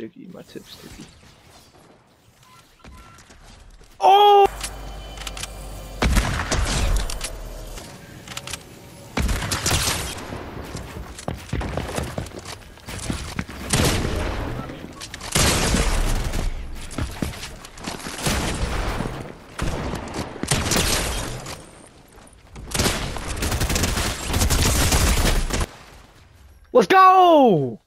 sticky. My tip's sticky. Oh! Let's go!